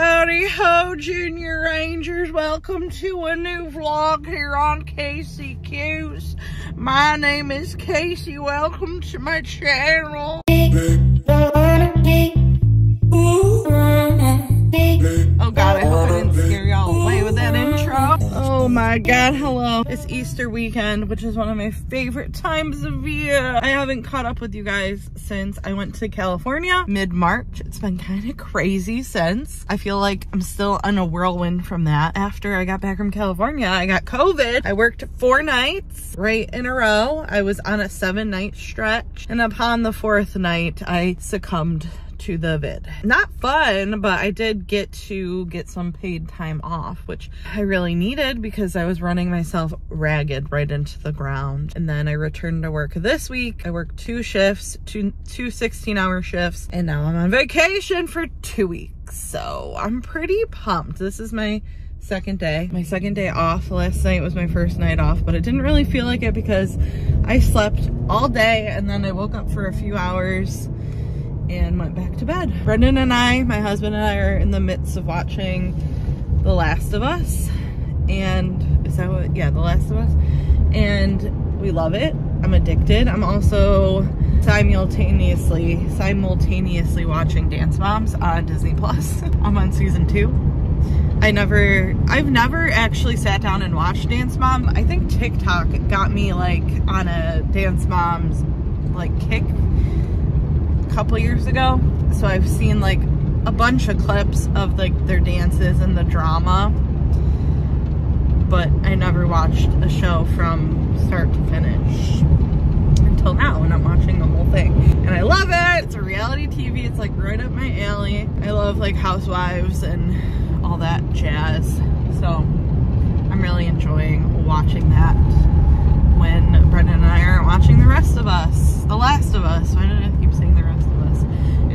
Howdy ho, Junior Rangers. Welcome to a new vlog here on kaciecuse. My name is Casey. Welcome to my channel. Oh my god, hello. It's Easter weekend, which is one of my favorite times of year. I haven't caught up with you guys since I went to California mid-March. It's been kind of crazy since. I feel like I'm still on a whirlwind from that. After I got back from California, I got COVID. I worked four nights right in a row. I was on a seven night stretch. And upon the fourth night, I succumbed to the vid. Not fun, but I did get to get some paid time off, which I really needed because I was running myself ragged right into the ground. And then I returned to work this week. I worked two shifts, two, two 16 hour shifts, and now I'm on vacation for two weeks. So I'm pretty pumped. This is my second day. My second day off. Last night was my first night off, but it didn't really feel like it because I slept all day and then I woke up for a few hours and went back to bed. Brendon and I, my husband and I are in the midst of watching The Last of Us. And is that what, yeah, The Last of Us. And we love it. I'm addicted. I'm also simultaneously, simultaneously watching Dance Moms on Disney Plus. I'm on season two. I never, I've never actually sat down and watched Dance Mom. I think TikTok got me like on a Dance Moms like kick couple years ago. So I've seen like a bunch of clips of like their dances and the drama. But I never watched a show from start to finish until now and I'm watching the whole thing. And I love it. It's a reality TV. It's like right up my alley. I love like housewives and all that jazz. So I'm really enjoying watching that when Brendon and I aren't watching the rest of us. The last of us. Why did I keep saying the rest of us?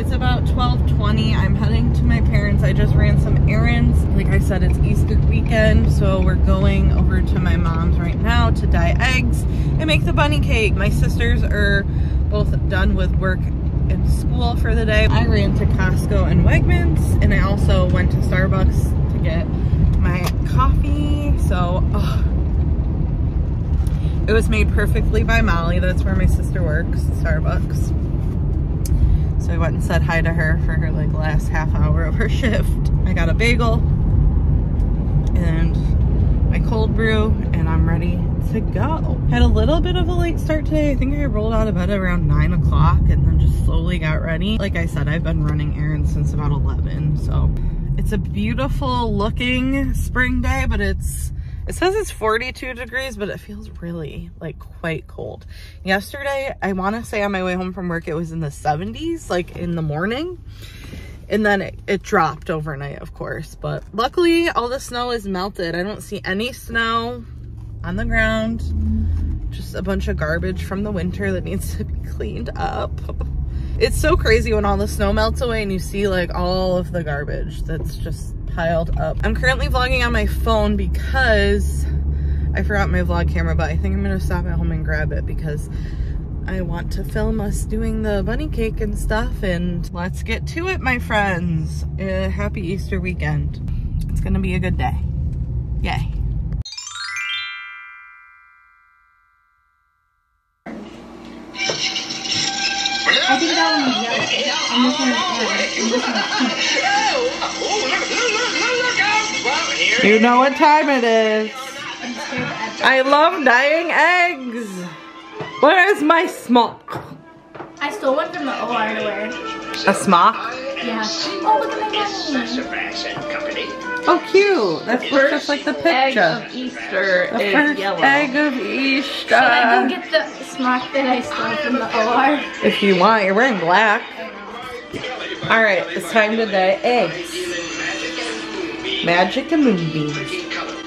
It's about 12.20. I'm heading to my parents. I just ran some errands. Like I said, it's Easter weekend, so we're going over to my mom's right now to dye eggs and make the bunny cake. My sisters are both done with work and school for the day. I ran to Costco and Wegmans, and I also went to Starbucks to get my coffee. So, oh, it was made perfectly by Molly. That's where my sister works, Starbucks. So I went and said hi to her for her like last half hour of her shift. I got a bagel and my cold brew and I'm ready to go. Had a little bit of a late start today. I think I rolled out of bed around nine o'clock and then just slowly got ready. Like I said, I've been running errands since about 11. So it's a beautiful looking spring day, but it's it says it's 42 degrees, but it feels really like quite cold. Yesterday, I want to say on my way home from work, it was in the 70s, like in the morning. And then it, it dropped overnight, of course. But luckily, all the snow is melted. I don't see any snow on the ground. Just a bunch of garbage from the winter that needs to be cleaned up. It's so crazy when all the snow melts away and you see like all of the garbage that's just piled up. I'm currently vlogging on my phone because I forgot my vlog camera, but I think I'm gonna stop at home and grab it because I want to film us doing the bunny cake and stuff and let's get to it, my friends. Uh, happy Easter weekend. It's gonna be a good day. Yay. I think that one was yellow. And this one is orange. And this one is pink. You know what time it is. I'm scared to add I love dyeing eggs. Where is my smock? I stole one from the OR to wear. A smock? Yeah. Oh, look at my money. Oh, cute. That's looks just like the picture. egg picture. of Easter The is first yellow. egg of Easter. Should I go Easter. get the smock that I stole from the OR? If you want, you're wearing black. All right, it's time to dye eggs. Magic a movie.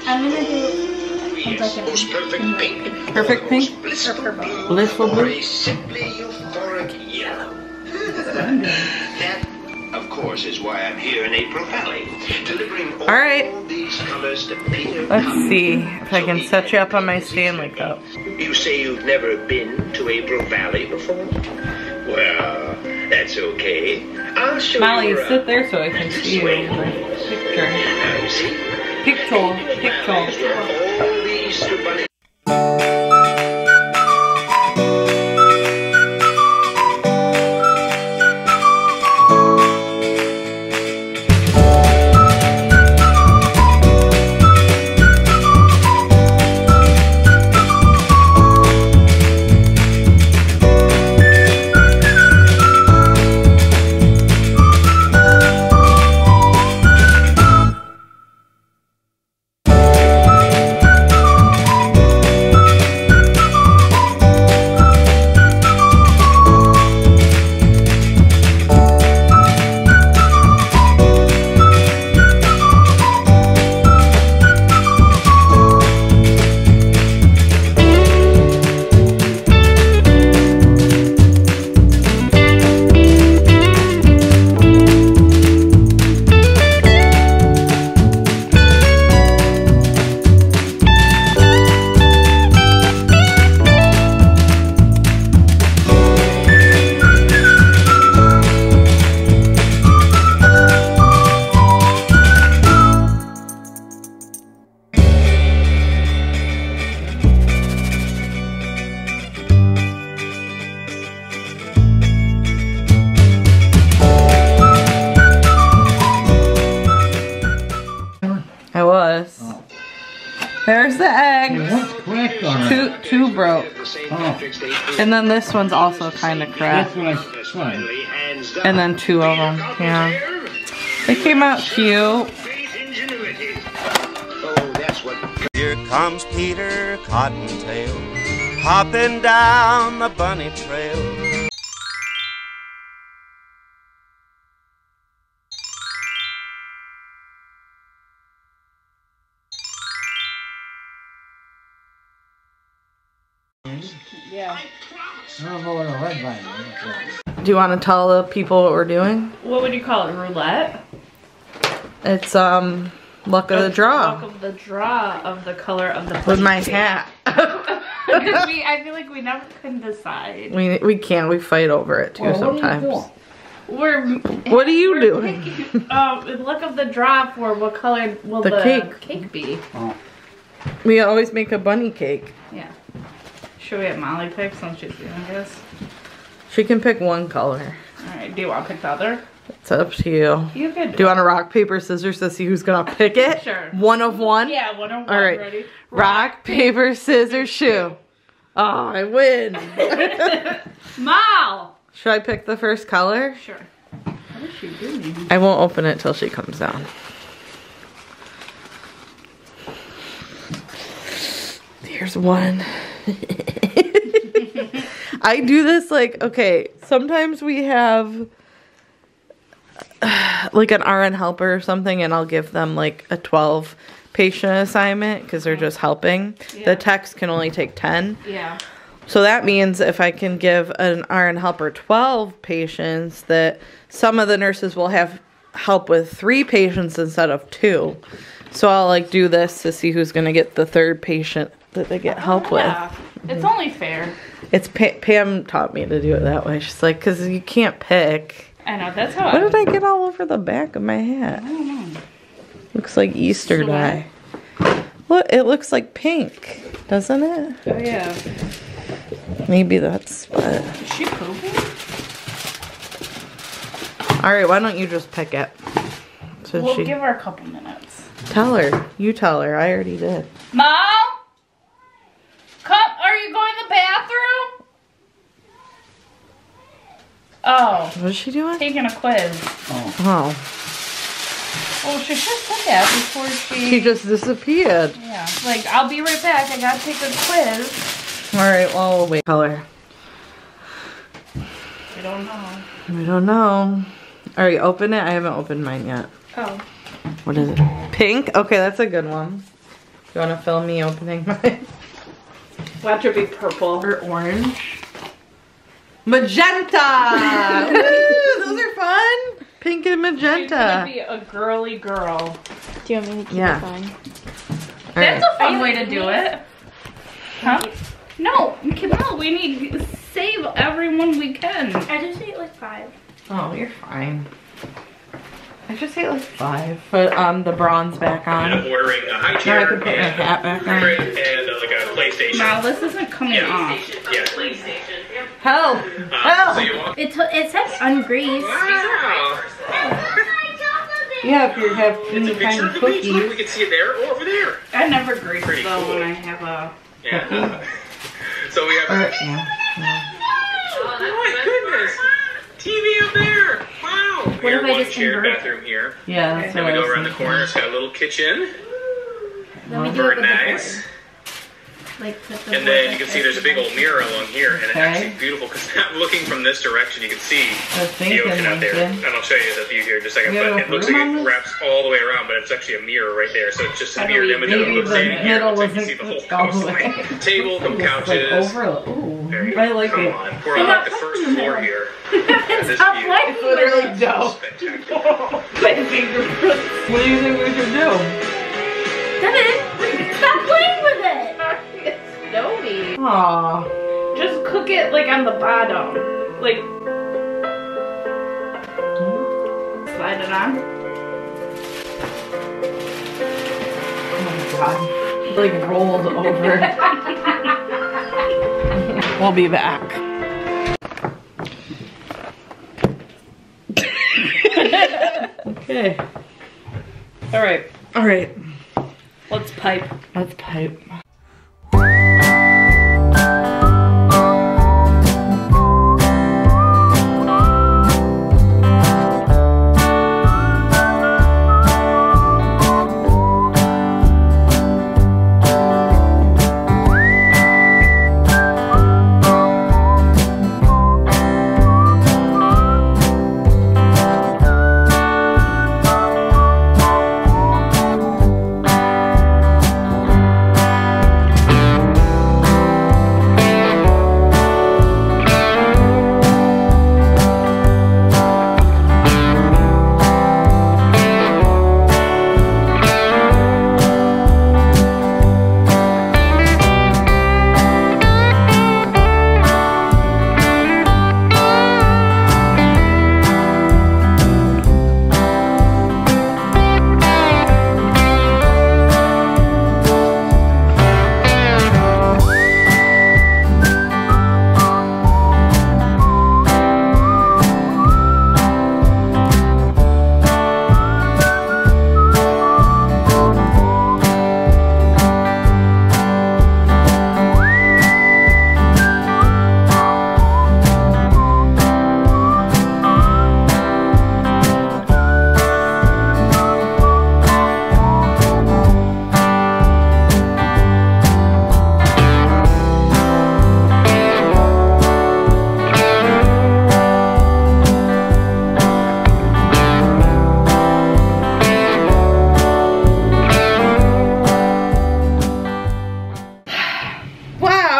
I'm gonna do like an perfect pink. Perfect pink. or purple. Blissful blue. a simply euphoric yellow. that, of course, is why I'm here in April Valley, delivering all, All right. these colors to Peter Let's Pan, see if I can set you up on my can Stanley Cup. You say you've never been to April Valley before? Well, that's okay. I'll show Molly, you sit there so I can see you. please. Picture. Now, see? Picture. Picture. And then this one's also kind of That's what I tried. Finally. And then two of them. Yeah. They came out cute. great ingenuity. Oh, that's what Here comes Peter Cottontail, hopping down the bunny trail. Do you want to tell the people what we're doing? What would you call it? Roulette? It's um luck of the draw. Luck of the draw of the color of the with my hat. Because we, I feel like we never can decide. we we can't. We fight over it too Well, what are you sometimes. doing? We're What are you we're doing? picking, um, luck of the draw for what color will The the, cake. cake be? We always make a bunny cake. Yeah. Should we have Molly pick since she's doing this? She can pick one color. Alright, do you want to pick the other? It's up to you. You could. Do you want to rock paper scissors to see who's gonna pick it? Sure. One of one. Yeah, one of one. All right. Ready? Rock paper scissors shoe. Oh, I win. Mal! Should I pick the first color? Sure. What is she doing? I won't open it till she comes down. Here's one. I do this like, okay, sometimes we have like an RN helper or something, and I'll give them like a 12 patient assignment because they're just helping. Yeah. The techs can only take 10. Yeah. So that means if I can give an RN helper 12 patients, that some of the nurses will have help with three patients instead of two. So I'll like do this to see who's gonna get the third patient that they get help with. It's only fair. It's pa- Pam taught me to do it that way. She's like, because you can't pick. I know, that's how What did I get all over the back of my hat? I don't know. Looks like Easter dye. Look, it looks like pink, doesn't it? Oh, yeah. Maybe that's what. Is she pooping? All right, why don't you just pick it? So We'll she give her a couple minutes. tell her. You tell her. I already did. Mom? Come, are you going to the bathroom? Oh, What is she doing? taking a quiz. Oh, oh. Well, she should have said that before she... she just disappeared. Yeah, like, I'll be right back. I gotta take a quiz. All right, well, we'll wait. Color. I don't know. I don't know. All right, open it. I haven't opened mine yet. Oh. What is it? Pink? Okay, that's a good one. You want to film me opening mine? Watch it be purple. or orange? Magenta! Woo, those are fun. Pink and She's gonna magenta. be a girly girl. Do you want me to keep Yeah. it going? That's right. a fun way to do it. Huh? No, Camille, we need to save everyone we can. I just ate like five. Oh, you're fine. I just ate like five. Put um the bronze back And I'm on. ordering a high Now I can put my hat back on. and uh, like a PlayStation. Wow, this isn't coming off. Yeah. Help! Uh, Help! you? It, it says ungreased. Wow. Yeah, if you have It's teeny a picture of the beach. Look, we cookies. can see it there or over there. I never grease Pretty though cool. when I have a. Yeah. so we have. Or, yeah. Oh my goodness! TV up there. Wow. What we if I one just shared invert? bathroom here. Yeah, that's Then what we I go was around the corner. It's got a little kitchen. Let me do it Very with the nice. Board. Like put the And then you can see there's a big old mirror along here, and it's Okay. actually beautiful because looking from this direction, you can see the ocean out there. And I'll show you the view here in just a second. But it looks like room on it this? wraps all the way around, but it's actually a mirror right there. So it's just a How do mirrored image of maybe it the standing here. middle So you can see wasn't the whole all the way. coastline. Table, couple It's like couches. over. Ooh, Very- I like come it. on. We're on like the first floor here. This Stop view. playing It's literally with dope. My fingerprints. What do you think we should do? Devin, stop playing with it. It's snowy. Aw. Just cook it like on the bottom. Like. Slide it on. Oh my god. Like rolled over. we'll be back. okay. Alright. Alright. Let's pipe. Let's pipe.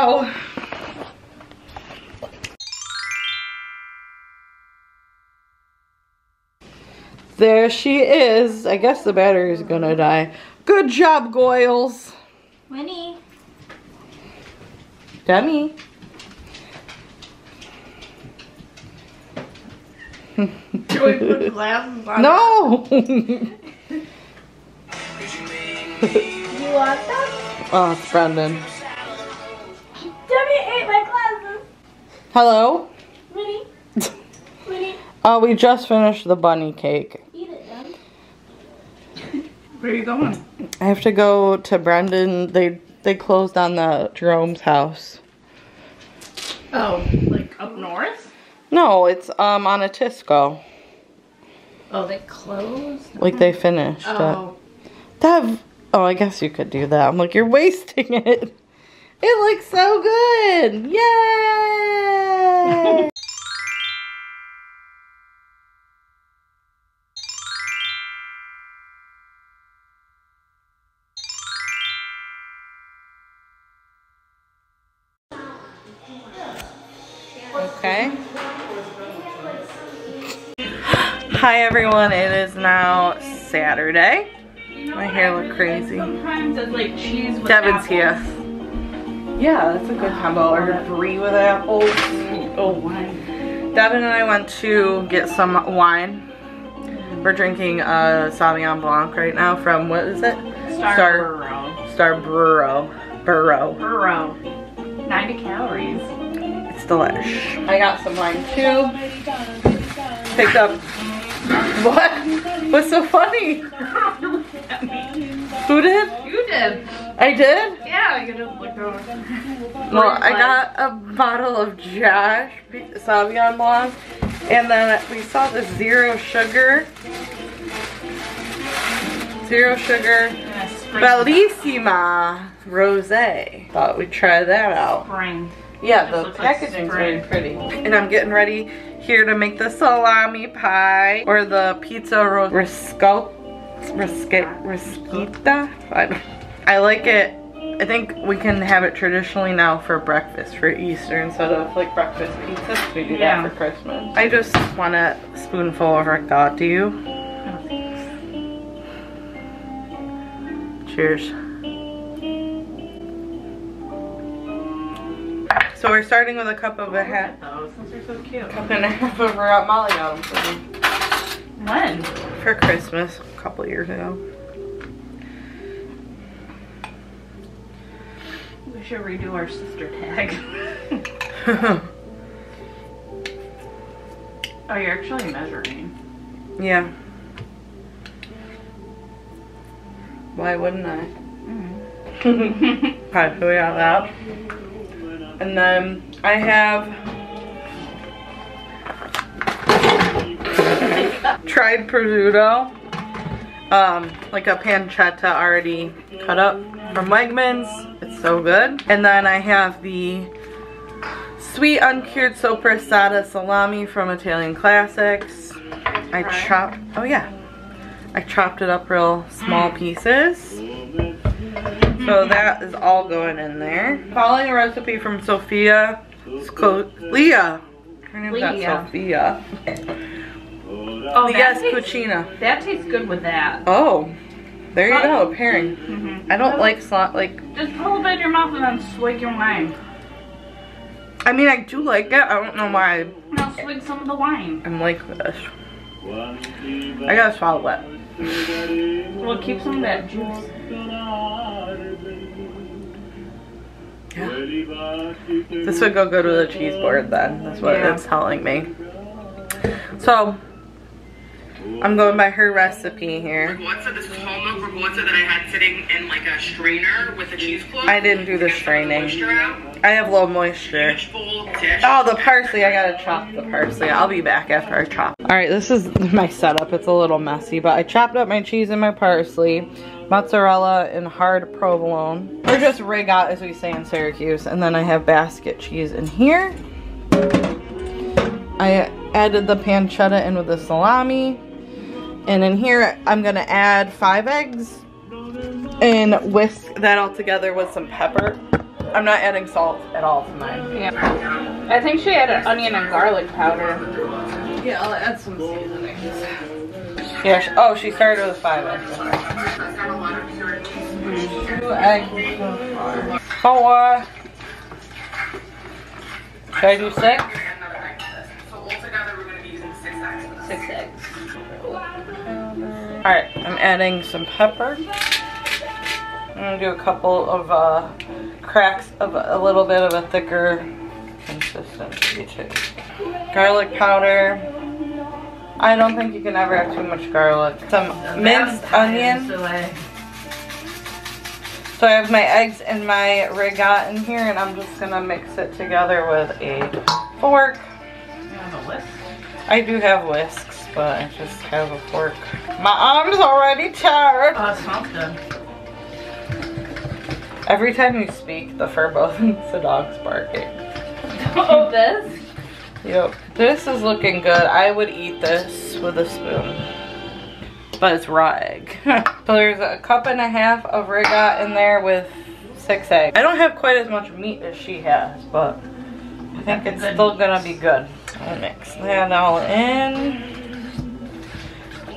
Wow. There she is. I guess the battery's gonna die. Good job, Goyles. Winnie. Can we put glasses on? No! You want them? oh, it's Brendon. Hello? Winnie. Winnie. Oh, we just finished the bunny cake. Eat it, Debbie. Where are you going? I have to go to Brendon. They they closed on the Jerome's house. Oh, like up north? No, it's um on a Tisco. Oh, they closed? Like they finished it. Oh. That oh, I guess you could do that. I'm like you're wasting it. It looks so good. Yay! Okay. Hi everyone, it is now Saturday. My hair look crazy. Sometimes it's like cheese with Devin's here. Yeah, that's a good combo. Or brie with apples. Oh, wine. Devin and I went to get some wine. We're drinking a Sauvignon Blanc right now from, what is it? Star. Star Starborough. Burrow. Burrow. 90 calories. It's delish. I got some wine too. Picked up. What? What's so funny? Who did? You did. I did? Yeah, you did look. Well, I got a bottle of Josh Sauvignon Blanc, and then we saw the zero sugar, zero sugar Bellissima Rosé. Thought we'd try that out. Spring. Yeah, the like packaging's really pretty. And I'm getting ready here to make the salami pie or the pizza ro- risca- risquita. I, don't- I like it. I think we can have it traditionally now for breakfast for Easter instead of like breakfast pizza. We do Yeah. that for Christmas. I just want a spoonful of ricotta. Do you? Cheers. So we're starting with a cup of a half, Those those are so cute. cup and a half of Molly got 'em for me When? for Christmas a couple years ago. We should redo our sister tag. oh, you're actually measuring. yeah. Why wouldn't I? We have that. And then I have tried prosciutto. Um, like a pancetta already cut up from Wegmans. It's so good. And then I have the sweet uncured sopressata salami from Italian Classics. I chopped, oh yeah. I chopped it up real small pieces. So that is all going in there. Following a recipe from Sophia Scolia. Her name's not Leah. Sophia. Oh, Yes, that tastes, Cucina. that tastes good with that. Oh, there you go, pairing. Mhm. I don't like salt, like, Just pull a little bit in your mouth and then swig your wine. I mean, I do like it. I don't know why Now swig some of the wine. I'm like this. I gotta swallow it. Well, keep some of that juice. Yeah. This would go good with a cheese board then. That's what Yeah. it's telling me. So, I'm going by her recipe here. This is whole milk raguazza that I had sitting in like a strainer with a cheesecloth. I didn't do the straining. I have low moisture. Huge full dish. Oh, the parsley. I gotta chop the parsley. I'll be back after I chop. All right, this is my setup. It's a little messy, but I chopped up my cheese and my parsley, mozzarella, and hard provolone. Or just rigat, as we say in Syracuse. And then I have basket cheese in here. I added the pancetta in with the salami. And in here, I'm gonna add five eggs and whisk that all together with some pepper. I'm not adding salt at all to mine. Yeah. I think she added onion and garlic powder. Yeah, I'll add some seasonings. Yeah, she, oh, she started with five eggs. Two eggs so far. Four. Should I do six? So altogether, we're going to be using six eggs. Eggs. Alright, I'm adding some pepper. I'm gonna do a couple of uh, cracks of a little bit of a thicker consistency too. Garlic powder. I don't think you can ever have too much garlic. Some minced onion. So I have my eggs and my rigat in here and I'm just gonna mix it together with a fork. I do have whisks, but I just have a fork. My arm's already tired. Oh, it smells good. Every time you speak, the fur both the dog's barking. Oh, this? Yep. This is looking good. I would eat this with a spoon. But it's raw egg. so there's a cup and a half of rigat in there with six eggs. I don't have quite as much meat as she has, but I think it's still gonna be good. I'll mix that all in.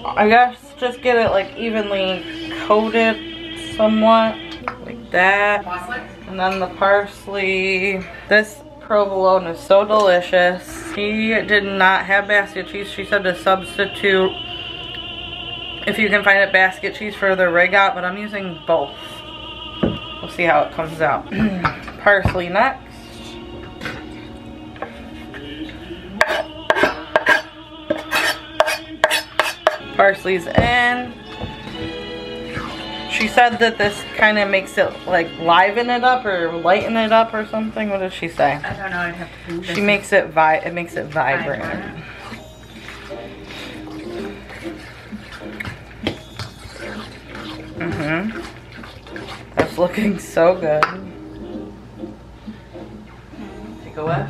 I guess just get it like evenly coated somewhat. Like that. And then the parsley. This provolone is so delicious. She did not have basket cheese. She said to substitute if you can find a basket cheese for the rig out, but I'm using both. We'll see how it comes out. Parsley next. Parsley's in. She said that this kind of makes it like liven it up or lighten it up or something. What does she say? I don't know. I'd have to. do She this. makes it vi it makes it vibrant. Vibrant. Mhm. That's looking so good. Take a whiff.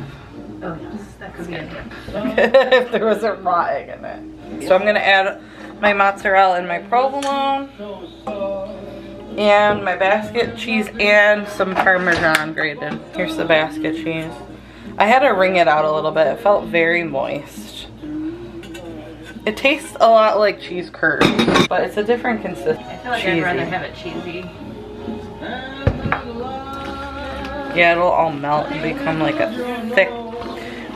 Oh yes, that could be it. if there was a raw egg in it. So I'm gonna add my mozzarella and my provolone and my basket cheese and some parmesan grated. Here's the basket cheese. I had to wring it out a little bit. It felt very moist. It tastes a lot like cheese curd, but it's a different consistency. I feel like I'd rather have it cheesy. Yeah, it'll all melt and become like a thick,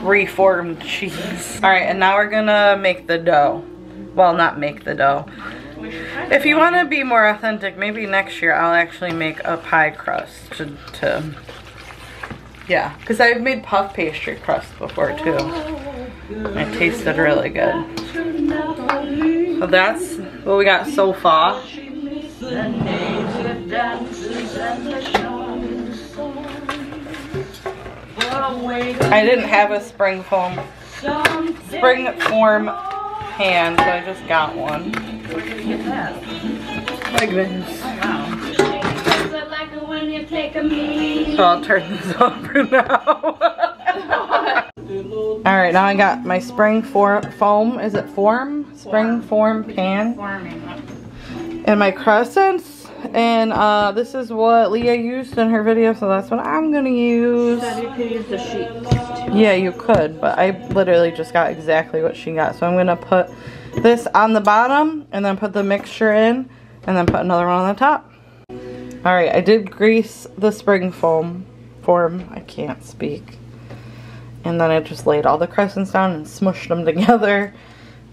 reformed cheese. All right, and now we're gonna make the dough. Well, not make the dough. If you want to be more authentic, maybe next year I'll actually make a pie crust to, to yeah, because I've made puff pastry crust before too. It tasted really good. So that's what we got so far. I didn't have a spring foam, spring form pan, so I just got one. Get that. Like this. Wow. So I'll turn this over now. All right, now I got my spring for foam. Is it form? Spring form pan. And my crescents. And uh, this is what Leah used in her video, so that's what I'm gonna use. You could use the sheet. Yeah, you could, but I literally just got exactly what she got. So I'm gonna put this on the bottom and then put the mixture in and then put another one on the top. All right, I did grease the spring foam form. I can't speak. And then I just laid all the crescents down and smushed them together.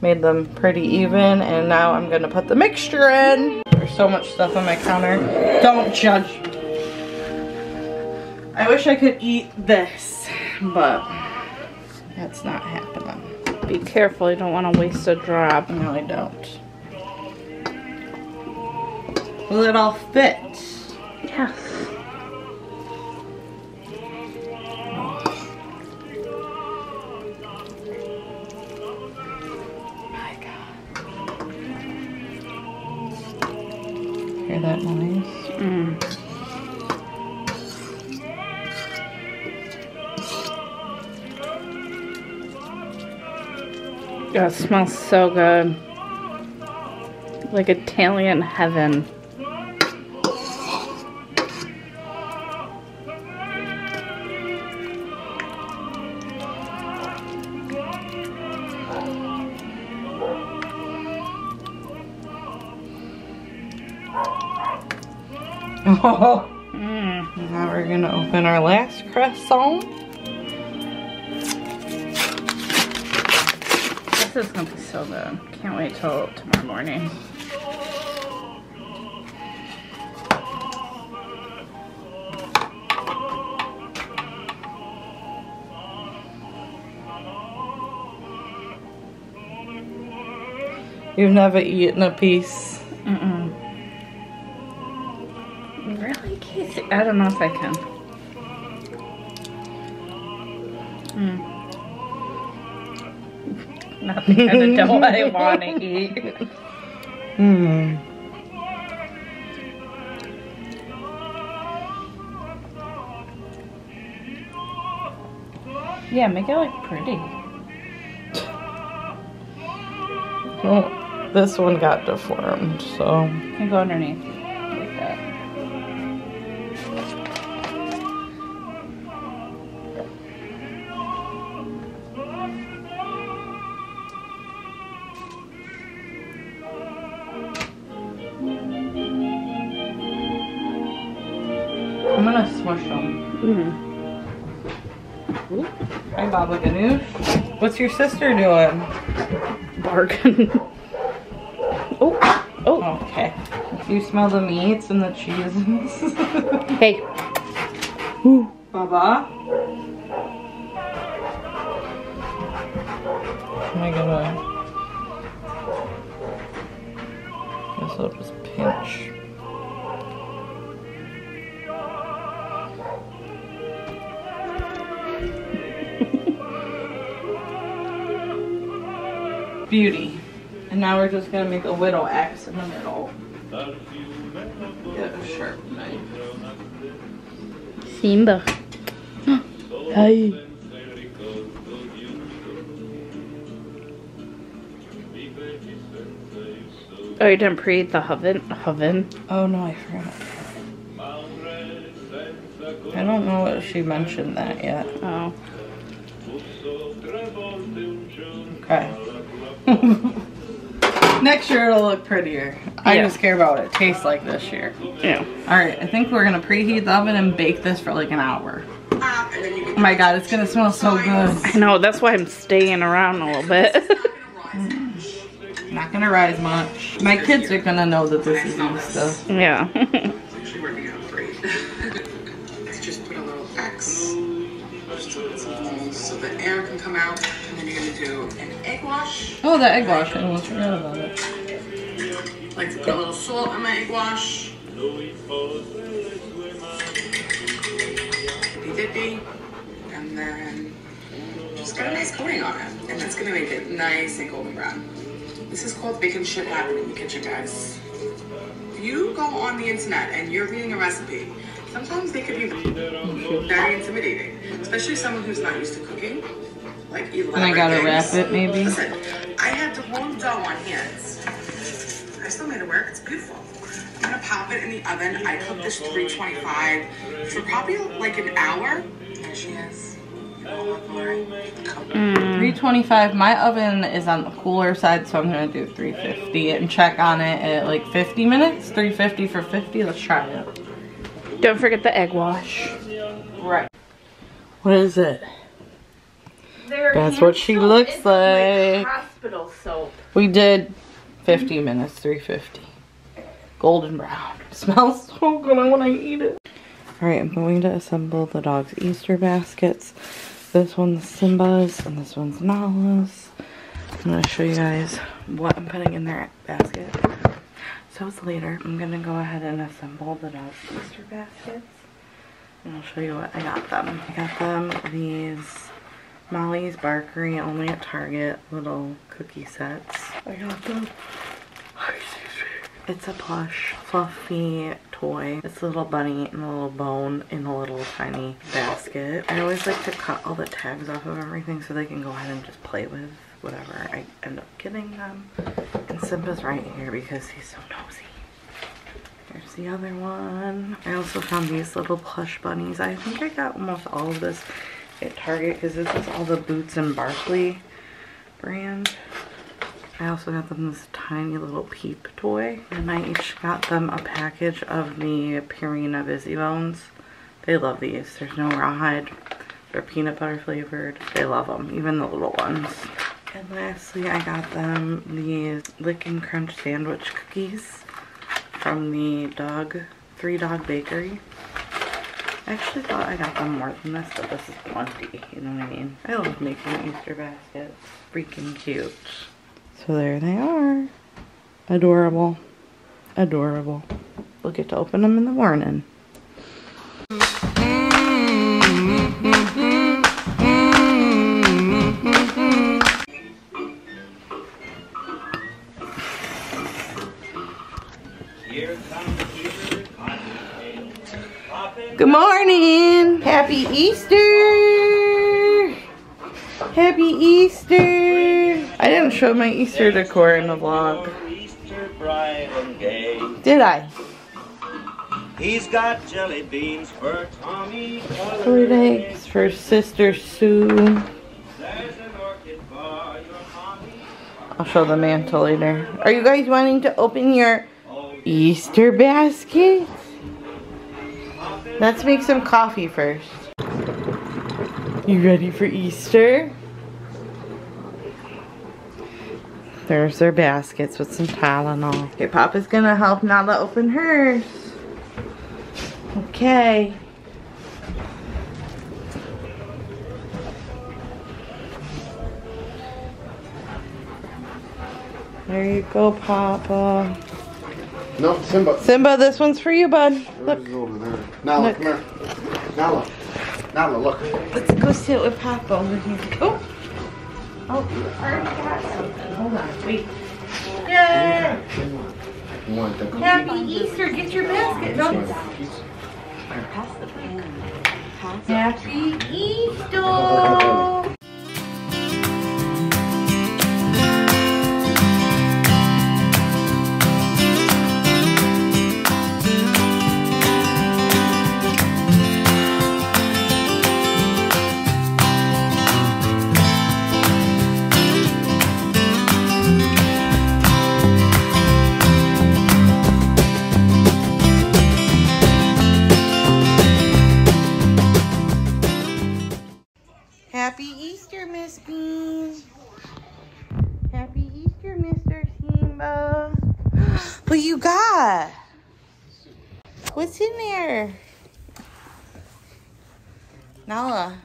Made them pretty even. And now I'm gonna put the mixture in. There's so much stuff on my counter. Don't judge me. I wish I could eat this, but that's not happening. Be careful. You don't want to waste a drop. No, I don't. Will it all fit? Yes. That noise? Mm. It smells so good. Like Italian heaven. Mm. Now we're gonna open our last croissant. This is gonna be so good. Can't wait till tomorrow morning. You've never eaten a piece. I don't know if I can. Mm. Not the kind of dough I want to eat. Hmm. Yeah, make it look pretty. Well, this one got deformed, so. Can go underneath What's your sister doing? Bargain. oh. oh. Do you smell the meats and the cheeses? Hey. Baba? Am I gonna... Guess I'll just pinch. Beauty. And now we're just gonna make a little X in the middle. Get a sharp knife. Simba. Hi. Oh, you didn't preheat the oven? Oven? Oh no, I forgot. I don't know if she mentioned that yet. Oh. Okay. Next year it'll look prettier. I just care about what it tastes like this year. Yeah. Alright, I think we're gonna preheat the oven and bake this for like an hour. Top, and then you Oh my god, it's gonna smell so good. I know, that's why I'm staying around a little bit. Mm. Not gonna rise much. My kids are gonna know that this is new stuff. yeah. actually working out great. Let's just put a little X just to put some holes so the air can come out. And then you're gonna do an egg wash. Oh, the egg wash, I almost forgot about it. Like to put a little salt in my egg wash. Dippy dippy. And then just get a nice coating on it. And that's gonna make it nice and golden brown. This is called making shit happen in the kitchen, guys. If you go on the internet and you're reading a recipe, sometimes they could be very intimidating, especially someone who's not used to cooking. Like And I gotta things. wrap it, maybe? Listen, I had to roll dough on hands. I still made it work. It's beautiful. I'm gonna pop it in the oven. I cooked this 325 for probably like an hour. Mm. There she is. Oh, Lori. 325. My oven is on the cooler side, so I'm gonna do 350 and check on it at like 50 minutes. 350 for 50. Let's try it. Don't forget the egg wash. Right. What is it? That's what she looks like. hospital soap. We did 50 minutes, 350. Golden brown. Smells so good. I want to eat it. Alright, I'm going to assemble the dog's Easter baskets. This one's Simba's and this one's Nala's. I'm going to show you guys what I'm putting in their basket. So it's later. I'm going to go ahead and assemble the dog's Easter baskets. And I'll show you what I got them. I got them these Molly's Barkery only at Target little cookie sets. I got them. It's a plush, fluffy toy. It's a little bunny and a little bone in a little tiny basket. I always like to cut all the tags off of everything so they can go ahead and just play with whatever I end up getting them. And Simba's right here because he's so nosy. There's the other one. I also found these little plush bunnies. I think I got almost all of this at Target because this is all the Boots and Barkley brand. I also got them this tiny little peep toy. And I each got them a package of the Purina Busy Bones. They love these. There's no rawhide. They're peanut butter flavored. They love them, even the little ones. And lastly, I got them these Lick and Crunch sandwich cookies from the Dog, Three Dog Bakery. I actually thought I got them more than this, but this is plenty, you know what I mean? I love making Easter baskets. Freaking cute. So there they are. Adorable. Adorable. We'll get to open them in the morning. Good morning. Happy Easter. Happy Easter. I didn't show my Easter decor in the vlog. Easter bright and gay. Did I? He's got jelly beans for Tommy. Fruit eggs for Sister Sue. There's an orchid for your mommy. I'll show the mantle later. Are you guys wanting to open your Easter basket? Let's make some coffee first. You ready for Easter? There's their baskets with some Tylenol. Okay, Papa's gonna help Nala open hers. Okay. There you go, Papa. No, Simba. Simba, this one's for you, bud. Look, is over there. Nala, Look. come here. Nala. Nala, look. let's go sit with Papa over here. Oh, oh, you already got something. Hold on, wait. Yay! You want the Happy Easter. Get your basket. Don't. Happy Easter. Happy Easter, Miss Bean. Happy Easter, Mr. Simba. What you got? What's in there? Nala.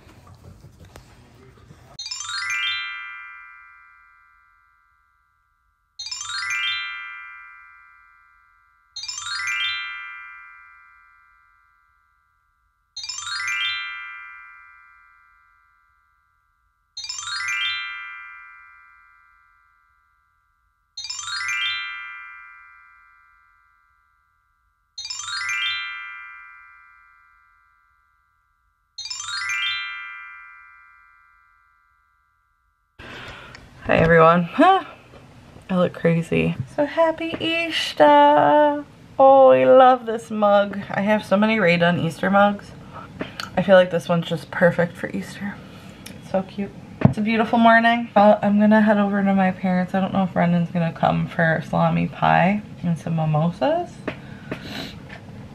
Everyone. Huh. I look crazy. So happy Easter! Oh, I love this mug. I have so many Rae Dunn Easter mugs. I feel like this one's just perfect for Easter. It's so cute. It's a beautiful morning. Uh, I'm gonna head over to my parents. I don't know if Brendon's gonna come for salami pie and some mimosas.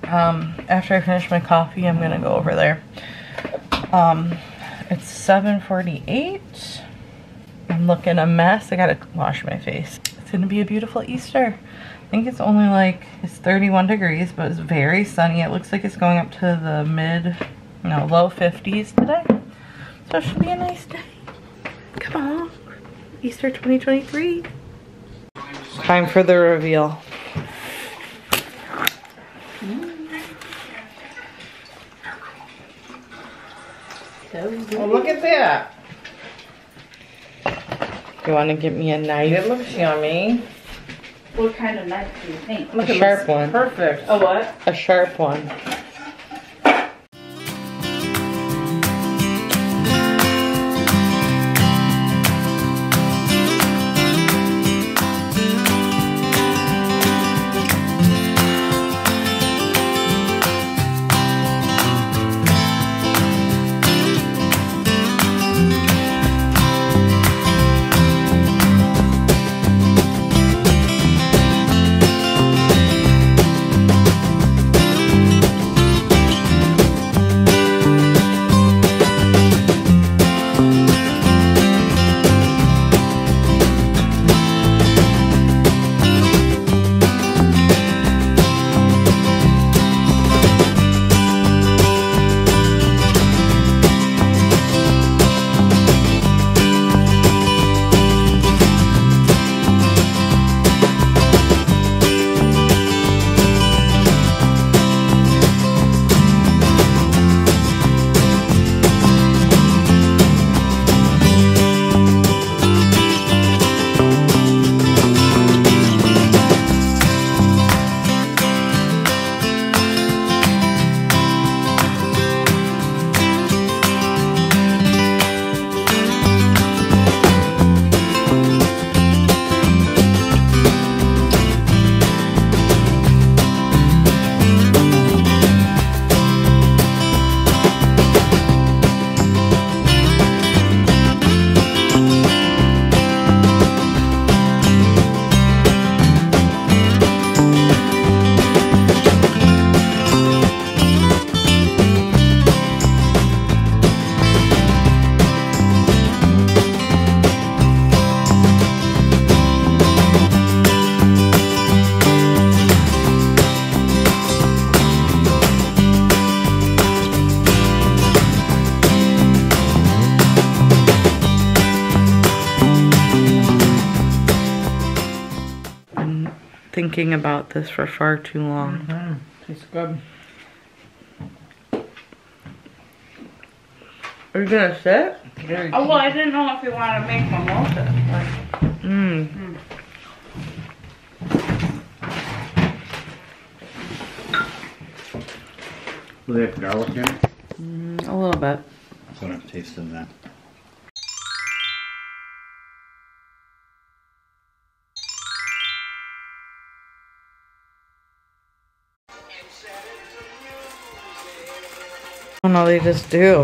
Um, after I finish my coffee, I'm gonna go over there. Um, it's 7.48. I'm looking a mess. I gotta wash my face. It's gonna be a beautiful Easter. I think it's only like, it's 31 degrees, but it's very sunny. It looks like it's going up to the mid, no, low 50s today. So it should be a nice day. Come on. Easter 2023. Time for the reveal. Oh, look at that. You want to get me a knife? It looks yummy. What kind of knife do you think? a sharp one. Perfect. A what? A sharp one. Thinking about this for far too long. Mm-hmm. Tastes good. Are you gonna sit? Very Oh, well, I didn't know if you wanted to make mimosa. Like, mm. Mmm. Do they have garlic in it? Mm, a little bit. So I don't have taste in that. Oh no, they just do.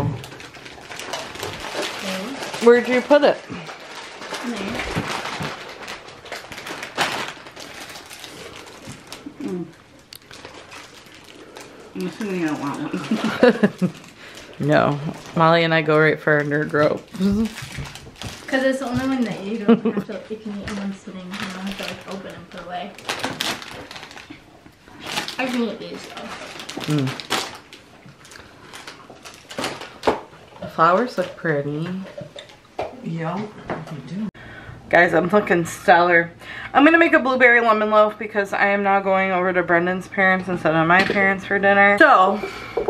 Where'd you put it? I'm assuming you don't want one. No. Molly and I go right for our nerd rope. Because it's the only one that you don't have to, you can eat in one sitting. You don't have to like open and put away. I can eat these though. The flowers look pretty. Yeah, you do. Guys, I'm looking stellar. I'm gonna make a blueberry lemon loaf because I am now going over to Brendon's parents instead of my parents for dinner. So,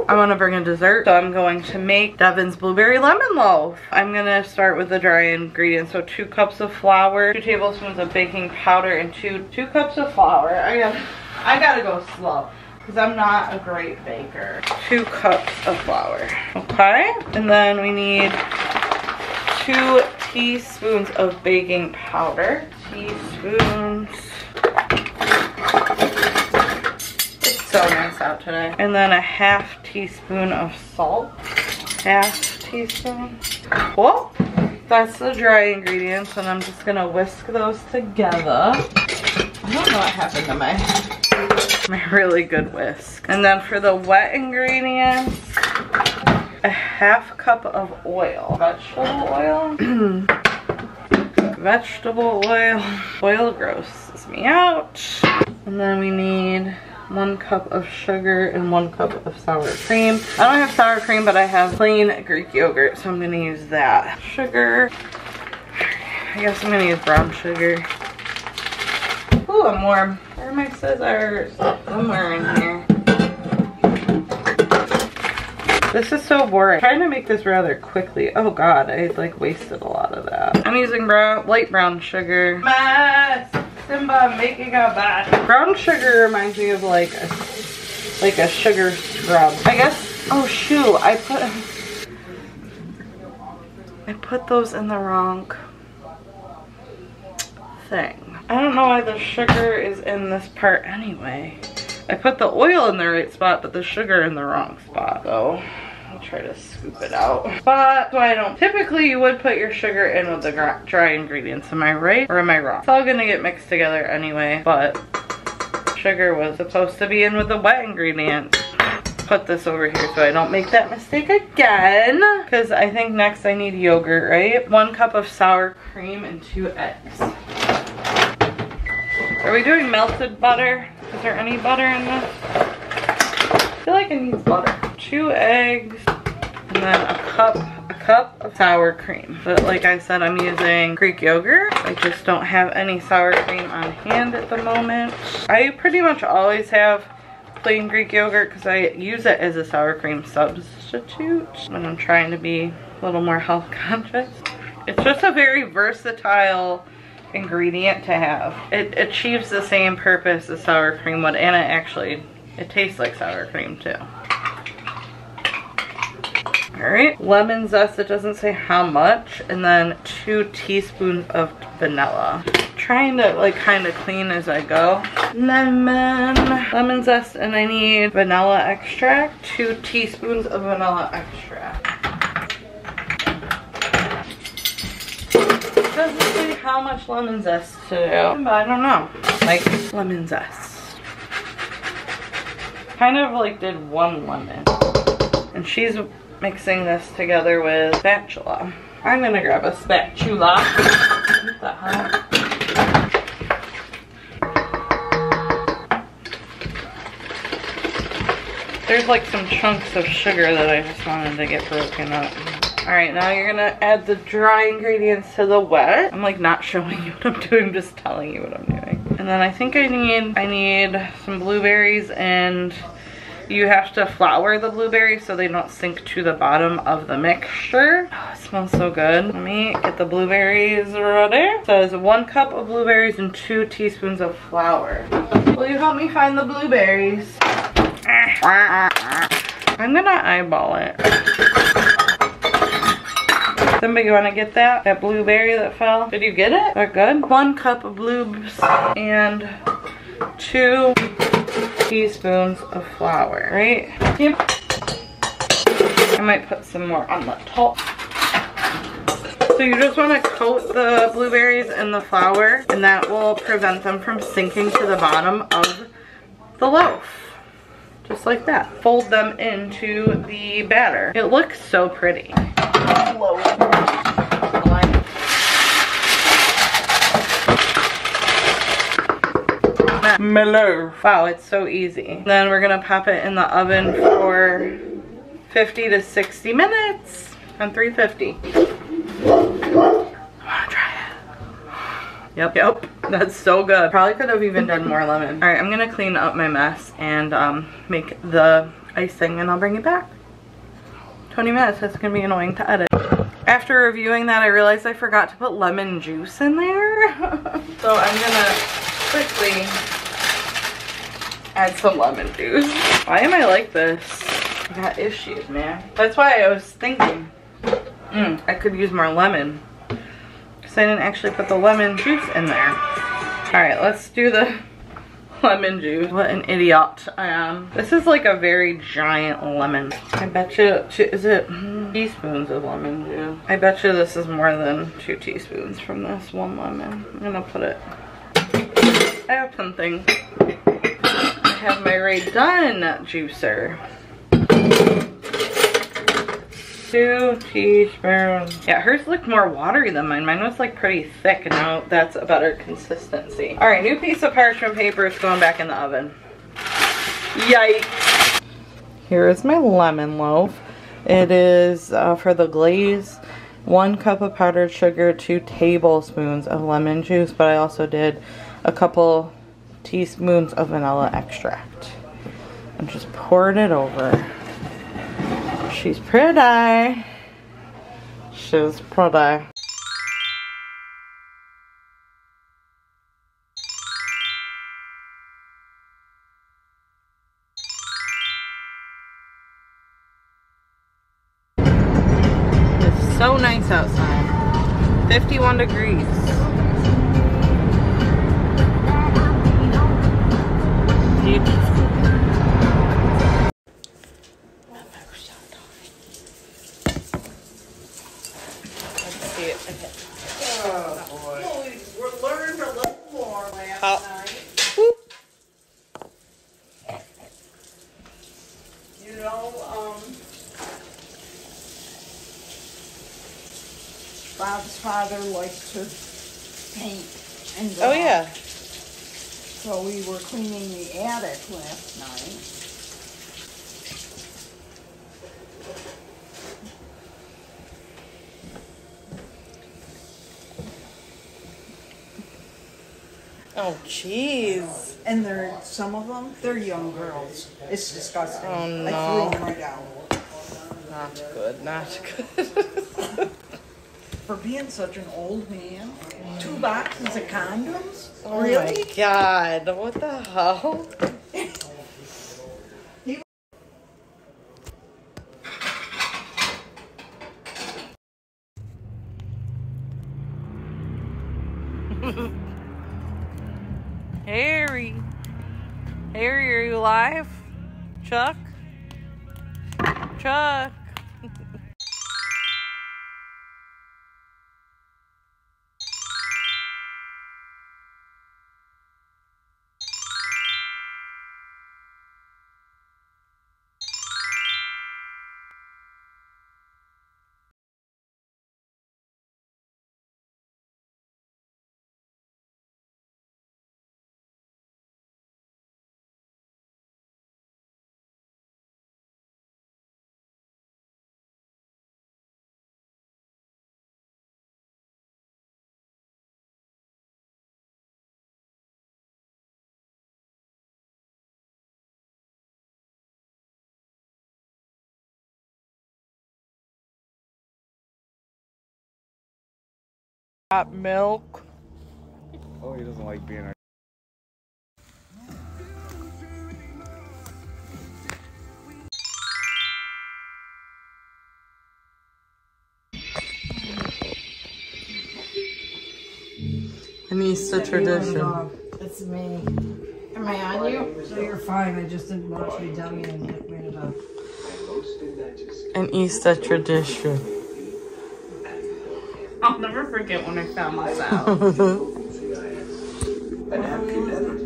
I wanna bring a dessert. So I'm going to make Devin's blueberry lemon loaf. I'm gonna start with the dry ingredients. So two cups of flour, two tablespoons of baking powder, and two two cups of flour. I gotta, I gotta go slow because I'm not a great baker. Two cups of flour, okay? And then we need two teaspoons of baking powder. Teaspoons. It's so nice out today. And then a half teaspoon of salt. Half teaspoon. Well, that's the dry ingredients and I'm just gonna whisk those together. I don't know what happened to my, my really good whisk. And then for the wet ingredients, a half cup of oil. Vegetable oil. Vegetable oil. Oil grosses me out. And then we need one cup of sugar and one cup of sour cream. I don't have sour cream, but I have plain Greek yogurt, so I'm gonna use that. Sugar. I guess I'm gonna use brown sugar. Ooh, I'm warm. Where are my scissors? Somewhere in here. This is so boring. I'm trying to make this rather quickly. Oh god, I like wasted a lot of that. I'm using brown, light brown sugar. Mess! Simba making a mess. Brown sugar reminds me of like a, like a sugar scrub. I guess, oh shoot, I put, I put those in the wrong thing. I don't know why the sugar is in this part anyway. I put the oil in the right spot, but the sugar in the wrong spot. So I'll try to scoop it out. But why I don't. Typically, you would put your sugar in with the dry ingredients. Am I right or am I wrong? It's all gonna get mixed together anyway. But sugar was supposed to be in with the wet ingredients. Put this over here so I don't make that mistake again. Because I think next I need yogurt, right? One cup of sour cream and two eggs. Are we doing melted butter? Is there any butter in this? I feel like it needs butter. Two eggs and then a cup a cup of sour cream. But like I said, I'm using Greek yogurt. I just don't have any sour cream on hand at the moment. I pretty much always have plain Greek yogurt because I use it as a sour cream substitute when I'm trying to be a little more health conscious. It's just a very versatile ingredient to have. It achieves the same purpose as sour cream would and it actually, it tastes like sour cream too. Alright, lemon zest, it doesn't say how much, and then two teaspoons of vanilla. Trying to like kind of clean as I go. Lemon, lemon zest, and I need vanilla extract, two teaspoons of vanilla extract. It doesn't say how much lemon zest to do, but I don't know. Like lemon zest. Kind of like did one lemon. And she's mixing this together with spatula. I'm gonna grab a spatula. What the hell? There's like some chunks of sugar that I just wanted to get broken up. All right, now you're gonna add the dry ingredients to the wet. I'm like not showing you what I'm doing, just telling you what I'm doing. And then I think I need, I need some blueberries and you have to flour the blueberries so they don't sink to the bottom of the mixture. Oh, it smells so good. Let me get the blueberries ready. It says one cup of blueberries and two teaspoons of flour. Will you help me find the blueberries? I'm gonna eyeball it. Somebody you wanna get that? That blueberry that fell? Did you get it? That good? One cup of blues and two teaspoons of flour, right? Yep. I might put some more on the top. So you just want to coat the blueberries in the flour and that will prevent them from sinking to the bottom of the loaf. Just like that. Fold them into the batter. It looks so pretty. Miller. Wow, it's so easy. Then we're gonna pop it in the oven for 50 to 60 minutes on 350. I wanna try it. Yep, yep, that's so good. Probably could have even done more lemon. All right, I'm gonna clean up my mess and um, make the icing and I'll bring it back. 20 minutes, that's gonna be annoying to edit. After reviewing that, I realized I forgot to put lemon juice in there. so I'm gonna quickly add some lemon juice. Why am I like this? I got issues, man. That's why I was thinking, mm, I could use more lemon. Because I didn't actually put the lemon juice in there. Alright, let's do the lemon juice. What an idiot I am. This is like a very giant lemon. I bet you, is it mm, teaspoons of lemon juice? I bet you this is more than two teaspoons from this one lemon. I'm gonna put it. I have something. I have my Rae Dunn juicer. Two teaspoons. Yeah, hers looked more watery than mine. Mine was like pretty thick and now that's a better consistency. All right, new piece of parchment paper is going back in the oven. Yikes. Here is my lemon loaf. It is uh, for the glaze, one cup of powdered sugar, two tablespoons of lemon juice, but I also did a couple teaspoons of vanilla extract. And just poured it over. She's pretty. She's pretty. It's so nice outside. 51 degrees. Some of them, they're young girls. It's disgusting. Oh, I no. threw them right out. Not good. Not good. For being such an old man, two boxes of condoms? Oh really? my god. What the hell? Harry. Harry, are you alive? Chuck? Chuck? Got milk. Oh, he doesn't like being. An Easter tradition. It's me. Am I on you? So you're fine. I just didn't want you to tell me and get rid of that. An Easter tradition. I'll never forget when I found this out. And have you never?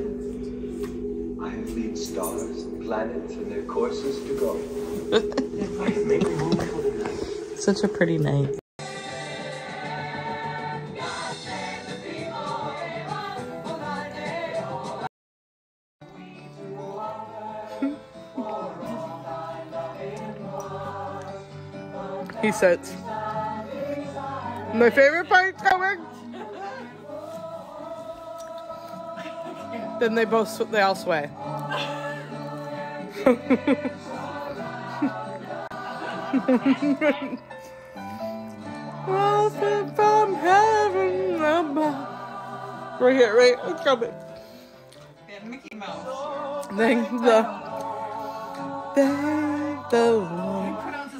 I have lead stars and planets and their courses to go. Make a move for the night. Such a pretty night. he sits. My favorite part's coming. then they both they all sway. Welcome from heaven above. Right here, right. It's coming. Mickey Mouse. Thank the thank the Lord.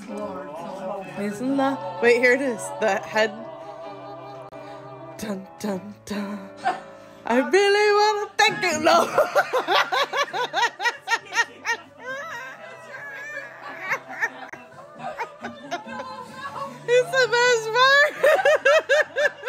Lord. Isn't that? Wait, here it is. The head. Dun dun dun. I really want to thank you, Lord. it's the best part.